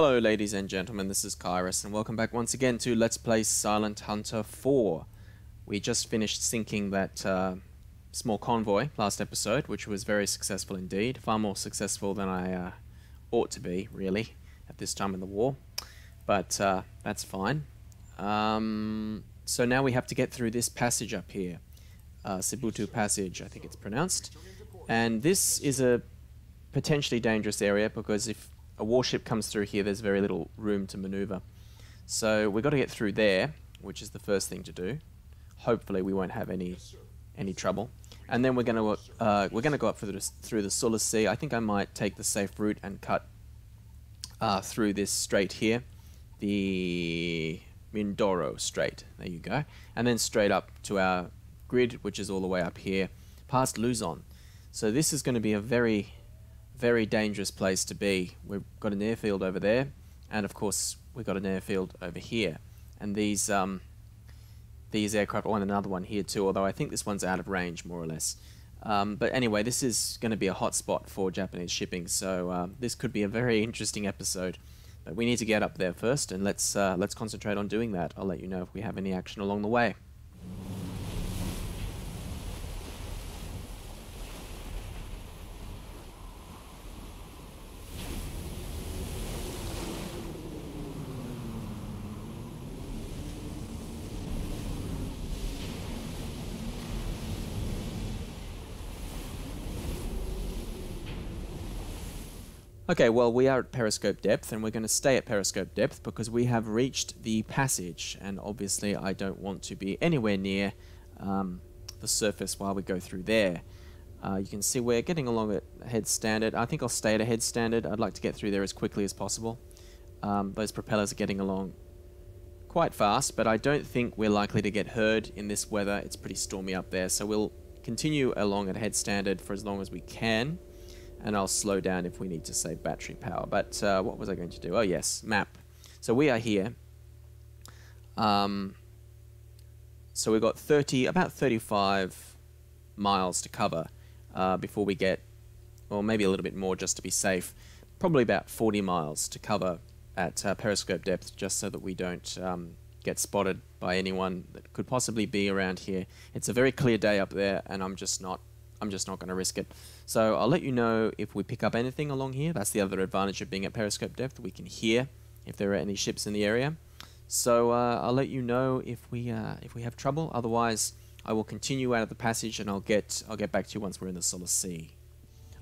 Hello ladies and gentlemen, this is Kairos and welcome back once again to Let's Play Silent Hunter 4. We just finished sinking that uh, small convoy last episode, which was very successful indeed. Far more successful than I uh, ought to be, really, at this time in the war. But uh, that's fine. Um, so now we have to get through this passage up here. Uh, Sibutu Passage, I think it's pronounced. And this is a potentially dangerous area because if a warship comes through here, there's very little room to maneuver. So we've got to get through there, which is the first thing to do. Hopefully, we won't have any any trouble. And then we're going to uh, we're going to go up through the, through the Sea. I think I might take the safe route and cut uh, through this strait here, the Mindoro Strait. There you go, and then straight up to our grid, which is all the way up here, past Luzon. So this is going to be a very very dangerous place to be. We've got an airfield over there, and of course we've got an airfield over here. And these um, these aircraft, oh, and another one here too, although I think this one's out of range more or less. Um, but anyway, this is going to be a hot spot for Japanese shipping, so uh, this could be a very interesting episode. But we need to get up there first, and let's uh, let's concentrate on doing that. I'll let you know if we have any action along the way. Okay, well, we are at periscope depth, and we're going to stay at periscope depth because we have reached the passage, and obviously I don't want to be anywhere near um, the surface while we go through there. Uh, you can see we're getting along at head standard. I think I'll stay at a head standard. I'd like to get through there as quickly as possible. Um, those propellers are getting along quite fast, but I don't think we're likely to get heard in this weather. It's pretty stormy up there, so we'll continue along at head standard for as long as we can and I'll slow down if we need to save battery power. But uh, what was I going to do? Oh yes, map. So we are here. Um, so we've got 30, about 35 miles to cover uh, before we get, or maybe a little bit more just to be safe. Probably about 40 miles to cover at uh, periscope depth, just so that we don't um, get spotted by anyone that could possibly be around here. It's a very clear day up there, and I'm just not I'm just not going to risk it. So I'll let you know if we pick up anything along here. That's the other advantage of being at periscope depth. We can hear if there are any ships in the area. So uh, I'll let you know if we uh, if we have trouble. Otherwise, I will continue out of the passage and I'll get I'll get back to you once we're in the Sulu Sea.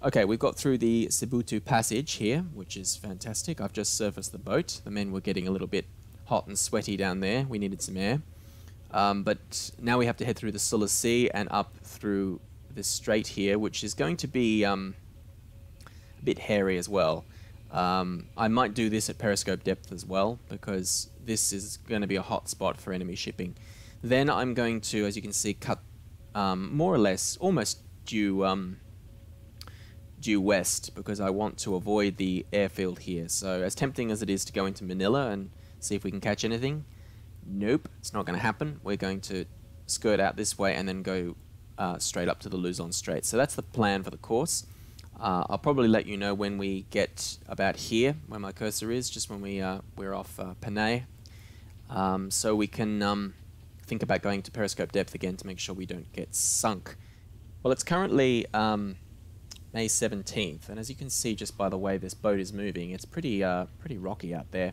Okay, we've got through the Sibutu passage here, which is fantastic. I've just surfaced the boat. The men were getting a little bit hot and sweaty down there. We needed some air. Um, but now we have to head through the Sulu Sea and up through this strait here, which is going to be um, a bit hairy as well. Um, I might do this at periscope depth as well, because this is going to be a hot spot for enemy shipping. Then I'm going to, as you can see, cut um, more or less almost due um, due west because I want to avoid the airfield here. So as tempting as it is to go into Manila and see if we can catch anything, nope, it's not going to happen. We're going to skirt out this way and then go uh, straight up to the Luzon Strait. So that's the plan for the course. Uh, I'll probably let you know when we get about here, where my cursor is, just when we, uh, we're off uh, Panay. Um, so we can um, think about going to periscope depth again to make sure we don't get sunk. Well, it's currently um, May 17th, and as you can see just by the way this boat is moving, it's pretty, uh, pretty rocky out there.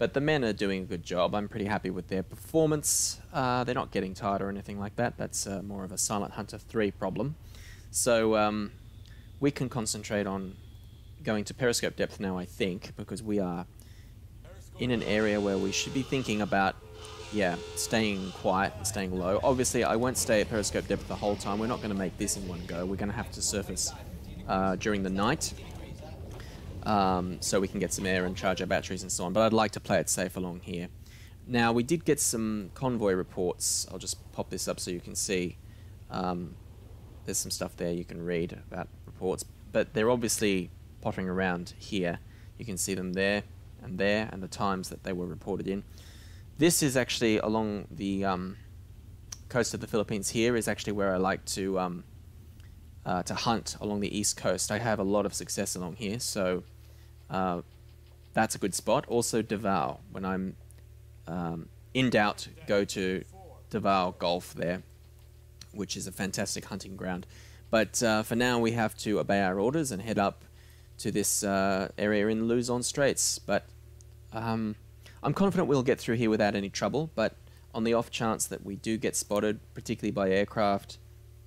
But the men are doing a good job. I'm pretty happy with their performance. Uh, they're not getting tired or anything like that. That's uh, more of a Silent Hunter 3 problem. So um, we can concentrate on going to periscope depth now, I think, because we are in an area where we should be thinking about, yeah, staying quiet and staying low. Obviously, I won't stay at periscope depth the whole time. We're not going to make this in one go. We're going to have to surface uh, during the night um, so we can get some air and charge our batteries and so on. But I'd like to play it safe along here. Now, we did get some convoy reports. I'll just pop this up so you can see. Um, there's some stuff there you can read about reports, but they're obviously pottering around here. You can see them there and there and the times that they were reported in. This is actually along the um, coast of the Philippines here is actually where I like to um, uh, to hunt along the east coast. I have a lot of success along here, so uh, that's a good spot. Also, Davao. When I'm um, in doubt, go to Davao Gulf there, which is a fantastic hunting ground. But uh, for now, we have to obey our orders and head up to this uh, area in Luzon Straits. But um, I'm confident we'll get through here without any trouble. But on the off chance that we do get spotted, particularly by aircraft,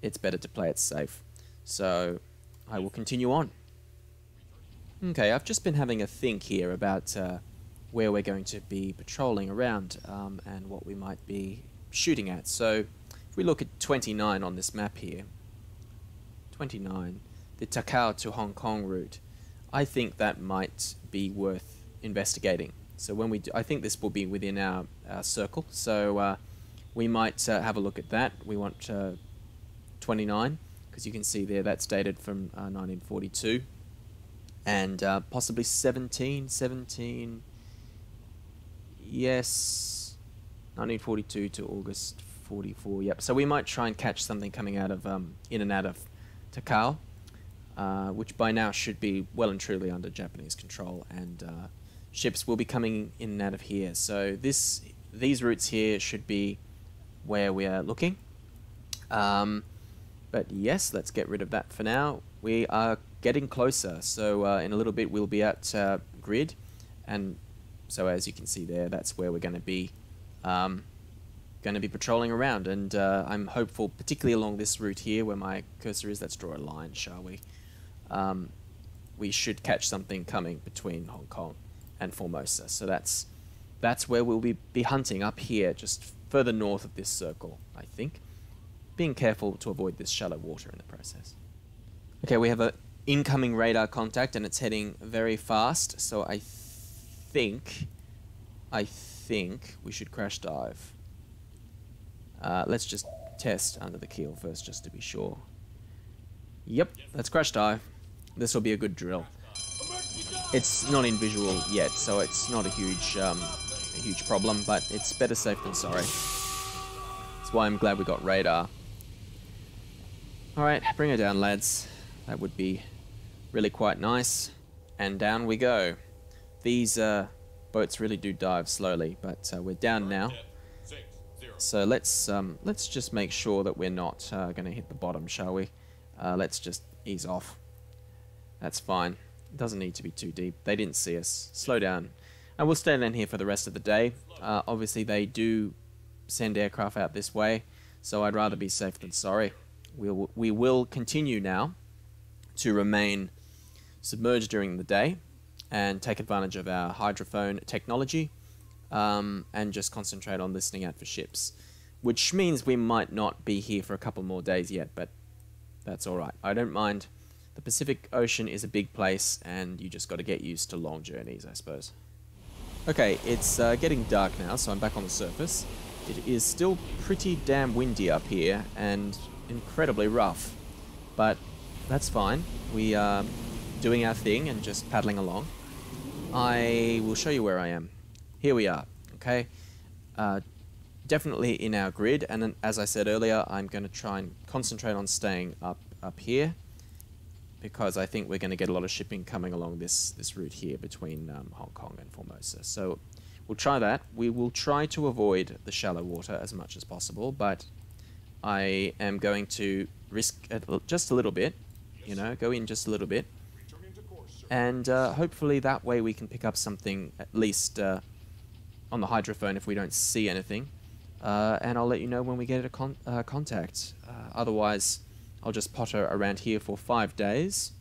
it's better to play it safe. So I will continue on. Okay, I've just been having a think here about uh, where we're going to be patrolling around um, and what we might be shooting at. So if we look at 29 on this map here, 29, the Takao to Hong Kong route, I think that might be worth investigating. So when we do, I think this will be within our, our circle. So uh, we might uh, have a look at that. We want uh, 29 because you can see there that's dated from 1942 uh, and uh, possibly 17, 17, yes, 1942 to August 44. Yep. So we might try and catch something coming out of um, in and out of Takao, uh, which by now should be well and truly under Japanese control, and uh, ships will be coming in and out of here. So this these routes here should be where we are looking. Um, but yes, let's get rid of that for now. We are getting closer, so uh, in a little bit we'll be at uh, grid, and so as you can see there, that's where we're going to be um, going to be patrolling around, and uh, I'm hopeful, particularly along this route here where my cursor is. Let's draw a line, shall we? Um, we should catch something coming between Hong Kong and Formosa. So that's that's where we'll be, be hunting up here, just further north of this circle, I think. Being careful to avoid this shallow water in the process. Okay, we have an incoming radar contact and it's heading very fast, so I think I think we should crash dive. Uh, let's just test under the keel first just to be sure. Yep, let's crash dive. This will be a good drill. It's not in visual yet, so it's not a huge, um, a huge problem, but it's better safe than sorry. That's why I'm glad we got radar. Alright, bring her down, lads. That would be really quite nice. And down we go. These uh, boats really do dive slowly, but uh, we're down now. So let's um, let's just make sure that we're not uh, going to hit the bottom, shall we? Uh, let's just ease off. That's fine. It Doesn't need to be too deep. They didn't see us. Slow down. And we'll stay down here for the rest of the day. Uh, obviously, they do send aircraft out this way, so I'd rather be safe than sorry. We'll, we will continue now to remain submerged during the day and take advantage of our hydrophone technology um, and just concentrate on listening out for ships. Which means we might not be here for a couple more days yet, but that's alright. I don't mind. The Pacific Ocean is a big place, and you just got to get used to long journeys, I suppose. Okay, it's uh, getting dark now, so I'm back on the surface. It is still pretty damn windy up here, and incredibly rough. But that's fine. We are doing our thing and just paddling along. I will show you where I am. Here we are, okay? Uh, definitely in our grid, and as I said earlier, I'm going to try and concentrate on staying up, up here because I think we're going to get a lot of shipping coming along this, this route here between um, Hong Kong and Formosa. So we'll try that. We will try to avoid the shallow water as much as possible, but I am going to risk just a little bit, you know, go in just a little bit. And uh, hopefully that way we can pick up something at least uh, on the hydrophone if we don't see anything. Uh, and I'll let you know when we get a con uh, contact. Uh, otherwise, I'll just potter around here for five days.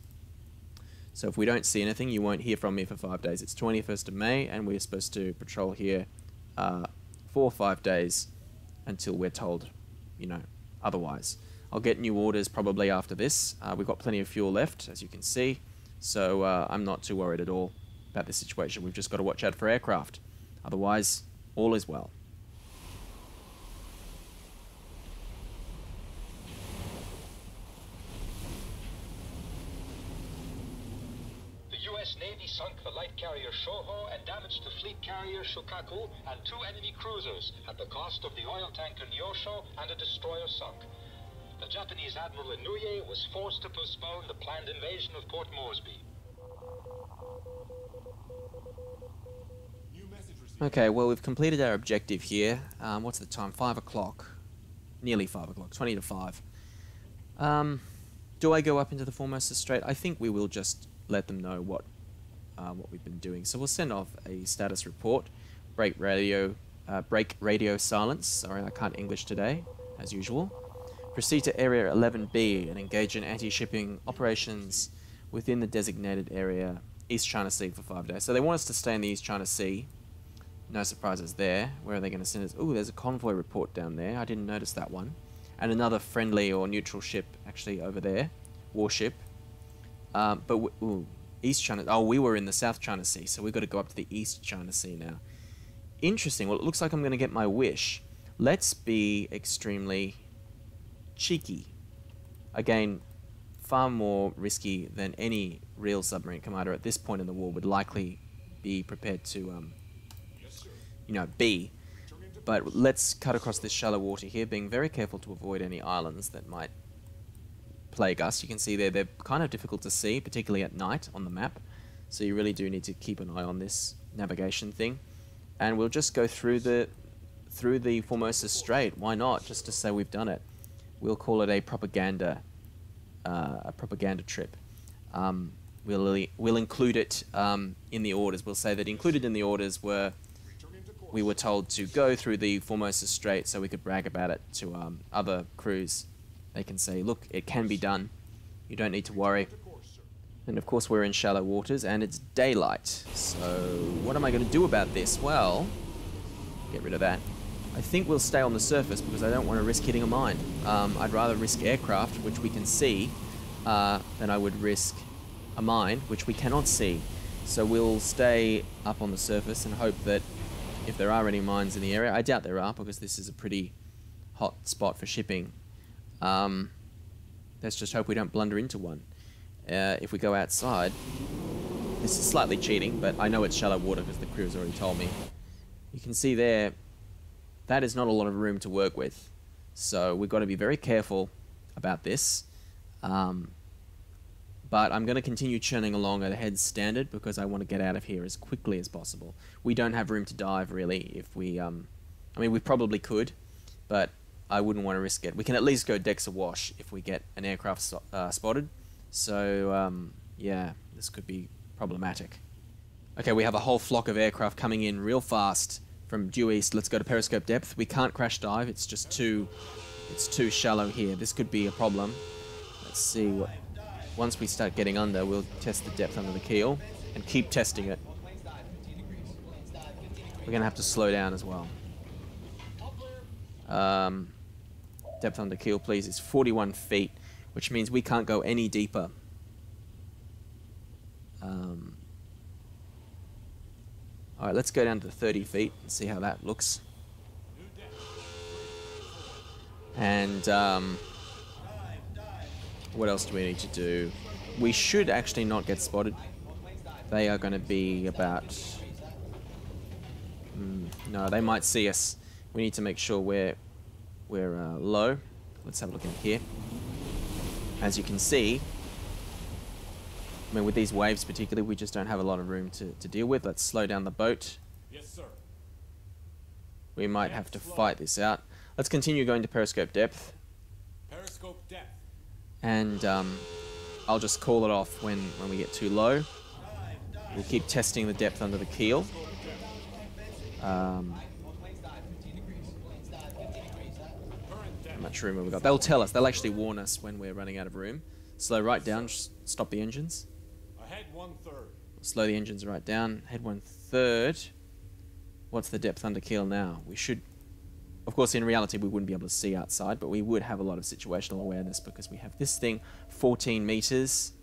So if we don't see anything, you won't hear from me for five days. It's 21st of May, and we're supposed to patrol here uh, for five days until we're told, you know, otherwise. I'll get new orders probably after this. Uh, we've got plenty of fuel left, as you can see, so uh, I'm not too worried at all about this situation. We've just got to watch out for aircraft. Otherwise, all is well. sunk the light carrier Shoho and damaged the fleet carrier Shokaku and two enemy cruisers at the cost of the oil tanker Neosho and a destroyer sunk. The Japanese Admiral Inouye was forced to postpone the planned invasion of Port Moresby. Okay, well, we've completed our objective here. Um, what's the time? 5 o'clock. Nearly 5 o'clock. 20 to 5. Um, do I go up into the Formosa Strait? I think we will just let them know what uh, what we've been doing. So we'll send off a status report. Break radio, uh, break radio silence. Sorry, I can't English today, as usual. Proceed to Area 11B and engage in anti-shipping operations within the designated area, East China Sea, for five days. So they want us to stay in the East China Sea. No surprises there. Where are they going to send us? Oh, there's a convoy report down there. I didn't notice that one. And another friendly or neutral ship actually over there, warship. Um, but ooh, East China. Oh, we were in the South China Sea, so we've got to go up to the East China Sea now. Interesting. Well, it looks like I'm going to get my wish. Let's be extremely cheeky. Again, far more risky than any real submarine commander at this point in the war would likely be prepared to, um, you know, be. But let's cut across this shallow water here, being very careful to avoid any islands that might plague us. You can see there they're kind of difficult to see, particularly at night on the map. So you really do need to keep an eye on this navigation thing. And we'll just go through the through the Formosa Strait. Why not? Just to say we've done it. We'll call it a propaganda uh, a propaganda trip. Um, we'll we'll include it um, in the orders. We'll say that included in the orders were we were told to go through the Formosa Strait so we could brag about it to um, other crews they can say, look, it can be done. You don't need to worry. And of course we're in shallow waters and it's daylight. So what am I going to do about this? Well, get rid of that. I think we'll stay on the surface because I don't want to risk hitting a mine. Um, I'd rather risk aircraft, which we can see, uh, than I would risk a mine, which we cannot see. So we'll stay up on the surface and hope that if there are any mines in the area, I doubt there are because this is a pretty hot spot for shipping, um, let's just hope we don't blunder into one. Uh, if we go outside, this is slightly cheating, but I know it's shallow water because the crew has already told me. You can see there, that is not a lot of room to work with. So we've got to be very careful about this. Um, but I'm going to continue churning along at a head standard because I want to get out of here as quickly as possible. We don't have room to dive really if we, um, I mean we probably could, but I wouldn't want to risk it. We can at least go decks awash if we get an aircraft uh, spotted. So, um, yeah, this could be problematic. Okay, we have a whole flock of aircraft coming in real fast from due east. Let's go to periscope depth. We can't crash dive. It's just too, it's too shallow here. This could be a problem. Let's see what. Once we start getting under, we'll test the depth under the keel and keep testing it. We're gonna have to slow down as well. Um, depth under keel, please, is 41 feet, which means we can't go any deeper. Um, Alright, let's go down to 30 feet and see how that looks. And um, what else do we need to do? We should actually not get spotted. They are going to be about... Mm, no, they might see us. We need to make sure we're we're uh, low. Let's have a look in here. As you can see, I mean, with these waves particularly, we just don't have a lot of room to, to deal with. Let's slow down the boat. Yes, sir. We might have to fight this out. Let's continue going to periscope depth. Periscope depth. And um, I'll just call it off when, when we get too low. We'll keep testing the depth under the keel. Um, much room have we got? They'll tell us. They'll actually warn us when we're running out of room. Slow right down. Stop the engines. Ahead one third. Slow the engines right down. Head one third. What's the depth under keel now? We should... Of course, in reality, we wouldn't be able to see outside, but we would have a lot of situational awareness because we have this thing 14 meters.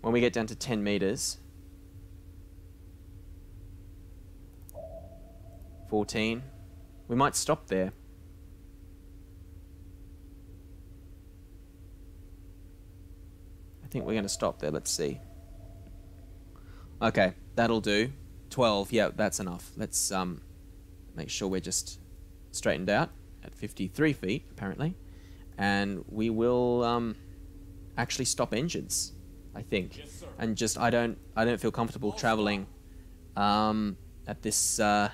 When we get down to 10 meters... 14. We might stop there. I think we're going to stop there. Let's see. Okay, that'll do. 12, yeah, that's enough. Let's um, make sure we're just straightened out at 53 feet, apparently. And we will um, actually stop engines, I think. Yes, and just, I don't, I don't feel comfortable traveling um, at this, uh,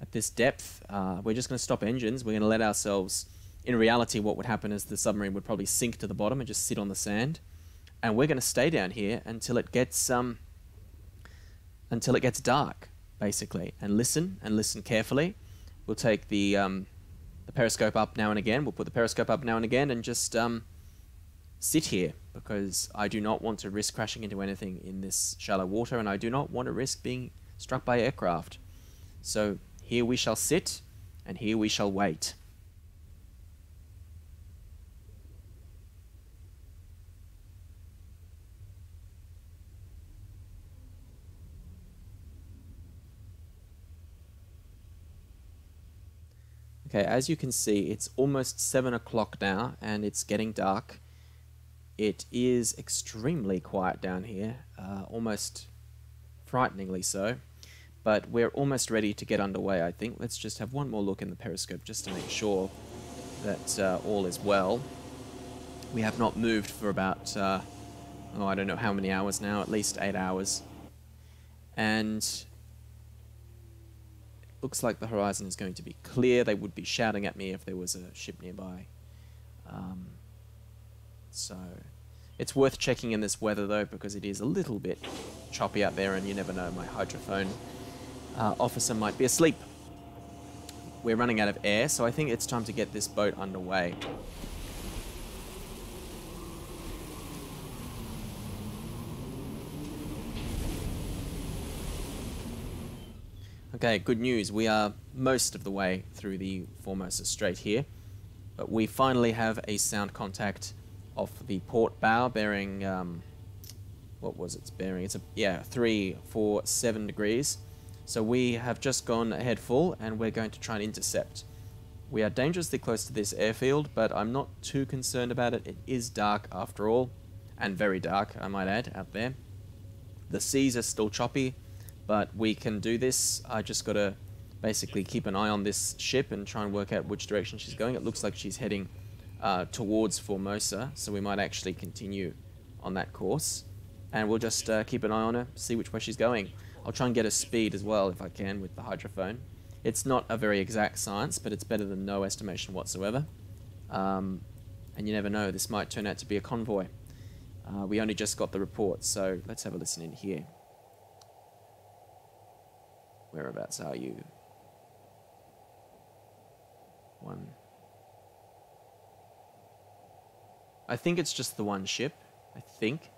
at this depth. Uh, we're just going to stop engines. We're going to let ourselves. In reality, what would happen is the submarine would probably sink to the bottom and just sit on the sand, and we're going to stay down here until it gets um until it gets dark, basically, and listen and listen carefully. We'll take the um, the periscope up now and again. We'll put the periscope up now and again and just um, sit here because I do not want to risk crashing into anything in this shallow water and I do not want to risk being struck by aircraft. So here we shall sit and here we shall wait. Okay, as you can see, it's almost 7 o'clock now, and it's getting dark. It is extremely quiet down here, uh, almost frighteningly so. But we're almost ready to get underway, I think. Let's just have one more look in the periscope just to make sure that uh, all is well. We have not moved for about, uh, oh, I don't know how many hours now, at least 8 hours. And looks like the horizon is going to be clear. They would be shouting at me if there was a ship nearby. Um, so it's worth checking in this weather though because it is a little bit choppy out there and you never know, my hydrophone uh, officer might be asleep. We're running out of air, so I think it's time to get this boat underway. Okay, good news. We are most of the way through the Formosa Strait here, but we finally have a sound contact off the port bow bearing, um, what was its bearing? It's a, yeah, three, four, seven degrees. So we have just gone ahead full and we're going to try and intercept. We are dangerously close to this airfield, but I'm not too concerned about it. It is dark after all, and very dark, I might add, out there. The seas are still choppy, but we can do this. I just got to basically keep an eye on this ship and try and work out which direction she's going. It looks like she's heading uh, towards Formosa, so we might actually continue on that course. And we'll just uh, keep an eye on her, see which way she's going. I'll try and get a speed as well if I can with the hydrophone. It's not a very exact science, but it's better than no estimation whatsoever. Um, and you never know, this might turn out to be a convoy. Uh, we only just got the report, so let's have a listen in here. Whereabouts are you? One. I think it's just the one ship. I think.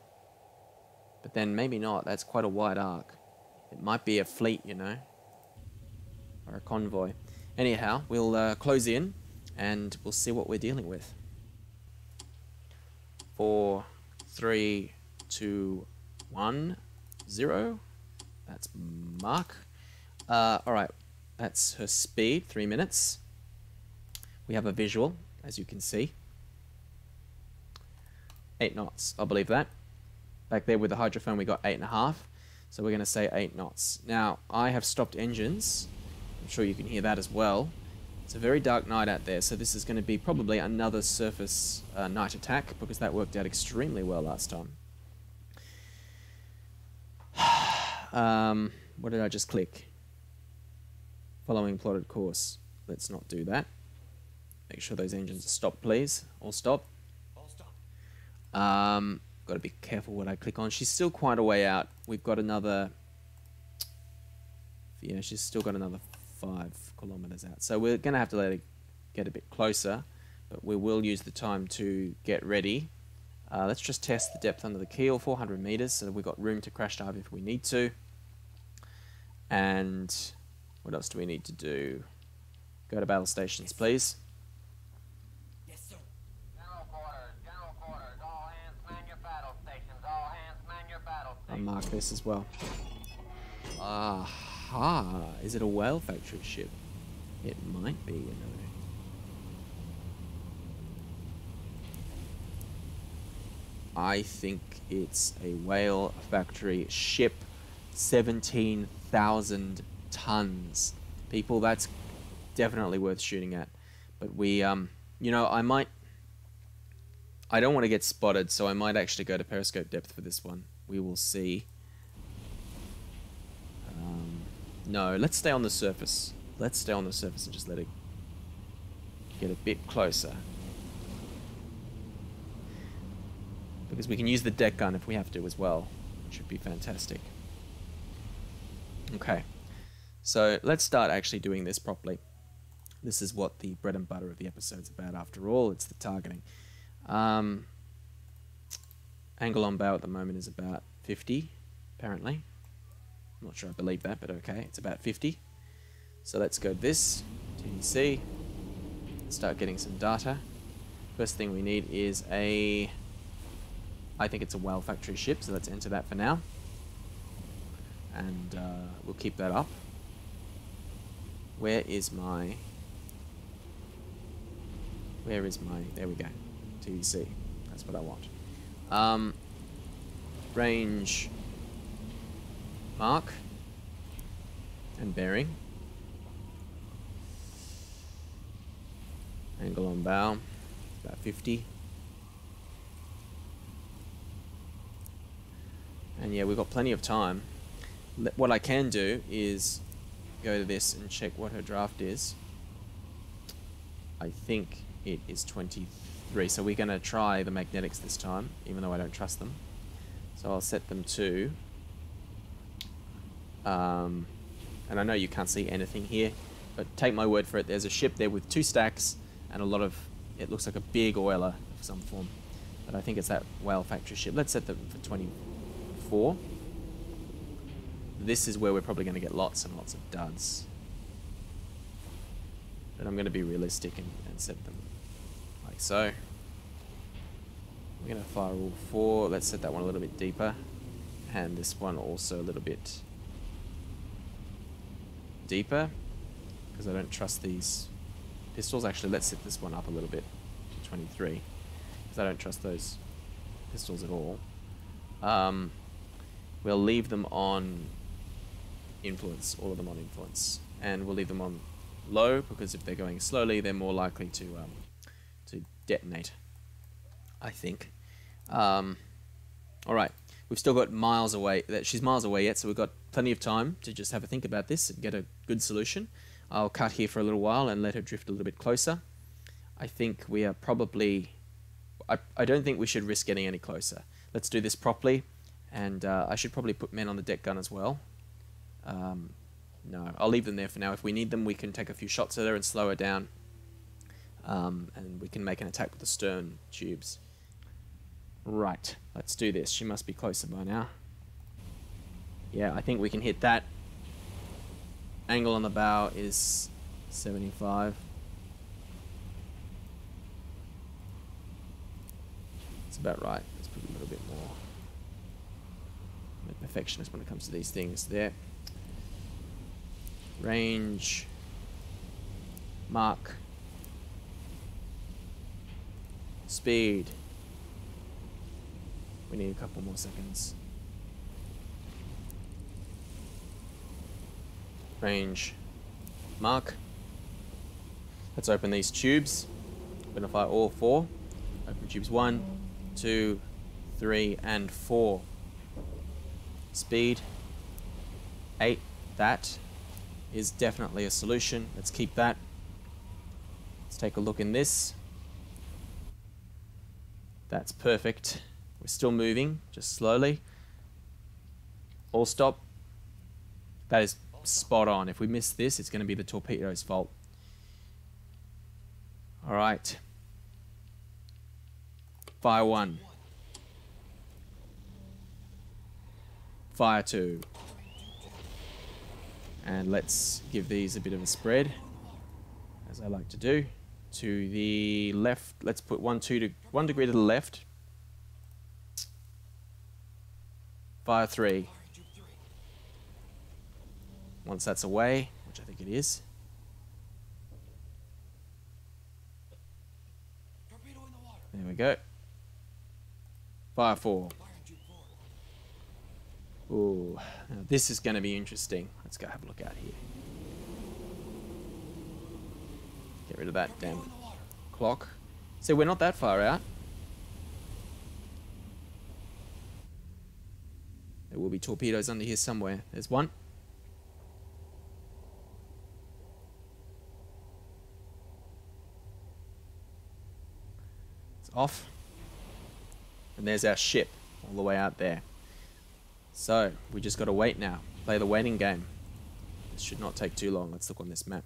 But then maybe not. That's quite a wide arc. It might be a fleet, you know. Or a convoy. Anyhow, we'll uh, close in and we'll see what we're dealing with. Four, three, two, one, zero. That's Mark. Uh, Alright, that's her speed, three minutes. We have a visual, as you can see. Eight knots, I'll believe that. Back there with the hydrophone we got eight and a half. So we're going to say eight knots. Now, I have stopped engines. I'm sure you can hear that as well. It's a very dark night out there, so this is going to be probably another surface uh, night attack because that worked out extremely well last time. um, what did I just click? Following plotted course. Let's not do that. Make sure those engines are stopped, please. All stop. All stop. Um, got to be careful what I click on. She's still quite a way out. We've got another... Yeah, she's still got another five kilometers out. So we're going to have to let her get a bit closer, but we will use the time to get ready. Uh, let's just test the depth under the keel, 400 meters, so we've got room to crash dive if we need to. And what else do we need to do? Go to battle stations, please. Yes, sir. General quarters, general quarters, all hands man your battle stations, all hands man your battle stations. I'll mark this as well. Aha! Is it a whale factory ship? It might be, you know. I think it's a whale factory ship. 17,000 tons. People, that's definitely worth shooting at. But we, um, you know, I might. I don't want to get spotted, so I might actually go to periscope depth for this one. We will see. Um, no, let's stay on the surface. let's stay on the surface and just let it get a bit closer. Because we can use the deck gun if we have to as well, which would be fantastic. Okay, so let's start actually doing this properly. This is what the bread and butter of the episode's about after all, it's the targeting. Um, angle on bow at the moment is about 50, apparently. I'm not sure I believe that, but okay, it's about 50. So let's go to this, TDC, start getting some data. First thing we need is a, I think it's a whale factory ship, so let's enter that for now. And uh, we'll keep that up. Where is my, where is my, there we go, TDC, that's what I want. Um, range mark and bearing. Angle on bow, about 50. And yeah, we've got plenty of time. What I can do is go to this and check what her draft is. I think it is 23. So we're going to try the magnetics this time, even though I don't trust them. So I'll set them to... Um, and I know you can't see anything here, but take my word for it, there's a ship there with two stacks and a lot of... It looks like a big oiler of some form. But I think it's that whale factory ship. Let's set them for 24. This is where we're probably going to get lots and lots of duds. But I'm going to be realistic and, and set them like so. We're going to fire all four. Let's set that one a little bit deeper. And this one also a little bit deeper. Because I don't trust these pistols. Actually, let's set this one up a little bit to 23. Because I don't trust those pistols at all. Um, we'll leave them on influence, all of them on influence. And we'll leave them on low, because if they're going slowly, they're more likely to, um, to detonate. I think. Um, all right, we've still got miles away. That she's miles away yet, so we've got plenty of time to just have a think about this and get a good solution. I'll cut here for a little while and let her drift a little bit closer. I think we are probably. I, I don't think we should risk getting any closer. Let's do this properly, and uh, I should probably put men on the deck gun as well. Um, no, I'll leave them there for now. If we need them, we can take a few shots at her and slow her down. Um, and we can make an attack with the stern tubes. Right, let's do this. She must be closer by now. Yeah, I think we can hit that. Angle on the bow is 75. It's about right. Let's put a little bit more. I'm a perfectionist when it comes to these things. There. Range. Mark. Speed. We need a couple more seconds. Range. Mark. Let's open these tubes. We're gonna fire all four. Open tubes one, two, three, and four. Speed. Eight. That is definitely a solution. Let's keep that. Let's take a look in this. That's perfect. We're still moving, just slowly. All stop. That is spot on. If we miss this, it's going to be the torpedo's fault. All right. Fire one. Fire two. And let's give these a bit of a spread, as I like to do. To the left, let's put one, two to one degree to the left. Fire three. Once that's away, which I think it is. There we go. Fire four. Ooh, now this is going to be interesting. Let's go have a look out here. Get rid of that damn clock. See, we're not that far out. There will be torpedoes under here somewhere. There's one. It's off. And there's our ship all the way out there. So, we just got to wait now. Play the waiting game. Should not take too long. Let's look on this map.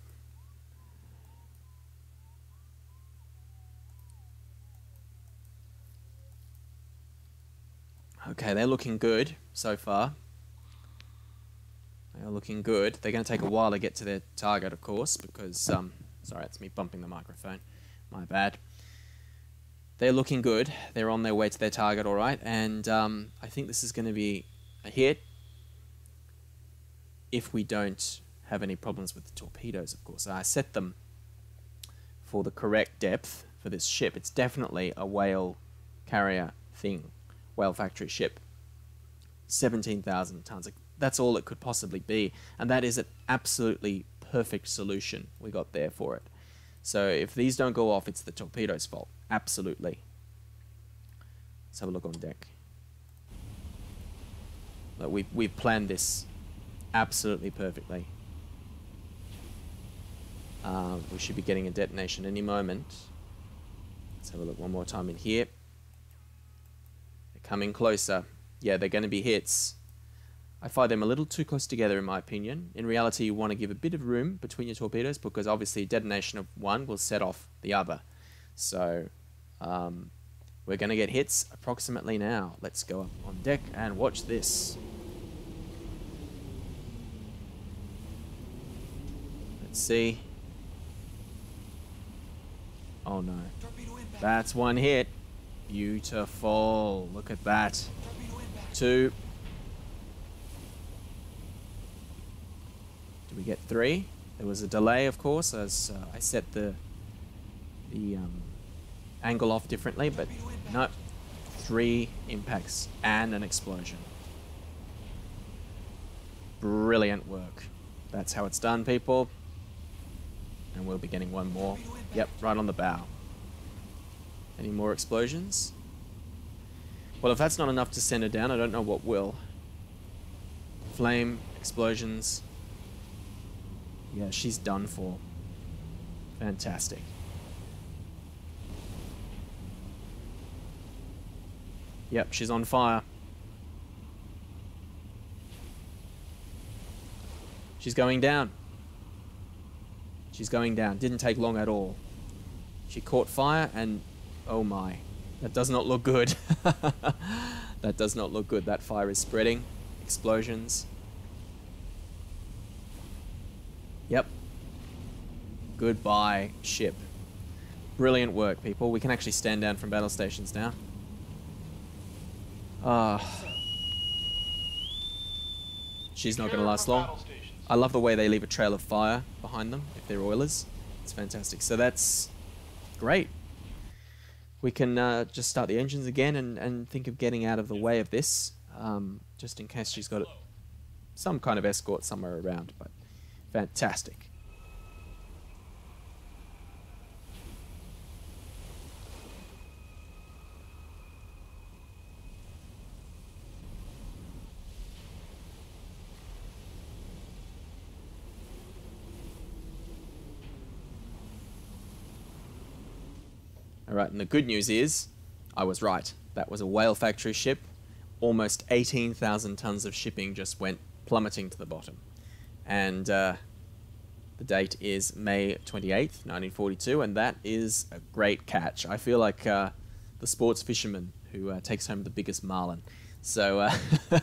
Okay, they're looking good so far. They're looking good. They're going to take a while to get to their target, of course, because, um, sorry, it's me bumping the microphone. My bad. They're looking good. They're on their way to their target, all right. And um, I think this is going to be a hit if we don't have any problems with the torpedoes, of course. I set them for the correct depth for this ship. It's definitely a whale carrier thing, whale factory ship. 17,000 tons. That's all it could possibly be. And that is an absolutely perfect solution we got there for it. So if these don't go off, it's the torpedo's fault. Absolutely. Let's have a look on deck. Look, we, we've planned this absolutely perfectly. Uh, we should be getting a detonation any moment. Let's have a look one more time in here. They're coming closer. Yeah, they're going to be hits. I find them a little too close together in my opinion. In reality, you want to give a bit of room between your torpedoes because obviously detonation of one will set off the other. So um, we're going to get hits approximately now. Let's go up on deck and watch this. Let's see. Oh no. That's one hit. Beautiful. Look at that. Two. Do we get three? There was a delay, of course, as uh, I set the the um, angle off differently, but no. Three impacts and an explosion. Brilliant work. That's how it's done, people. And we'll be getting one more. Yep, right on the bow. Any more explosions? Well, if that's not enough to send her down, I don't know what will. Flame, explosions. Yeah, she's done for. Fantastic. Yep, she's on fire. She's going down. She's going down. Didn't take long at all. She caught fire and oh my. That does not look good. that does not look good. That fire is spreading. Explosions. Yep. Goodbye, ship. Brilliant work, people. We can actually stand down from battle stations now. Ah. She's not going to last long. I love the way they leave a trail of fire behind them if they're oilers. It's fantastic. So that's great. We can uh, just start the engines again and, and think of getting out of the way of this, um, just in case she's got some kind of escort somewhere around. But fantastic. All right, and the good news is I was right. That was a whale factory ship. Almost 18,000 tons of shipping just went plummeting to the bottom. And uh, the date is May 28th, 1942, and that is a great catch. I feel like uh, the sports fisherman who uh, takes home the biggest marlin. So, uh,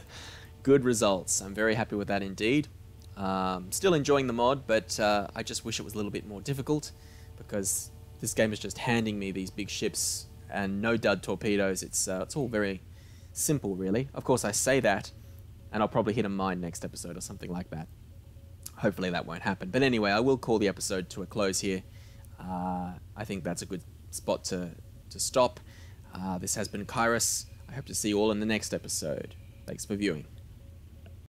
good results. I'm very happy with that indeed. Um, still enjoying the mod, but uh, I just wish it was a little bit more difficult because this game is just handing me these big ships and no dud torpedoes. It's uh, it's all very simple, really. Of course, I say that, and I'll probably hit a mine next episode or something like that. Hopefully, that won't happen. But anyway, I will call the episode to a close here. Uh, I think that's a good spot to to stop. Uh, this has been Kairos. I hope to see you all in the next episode. Thanks for viewing.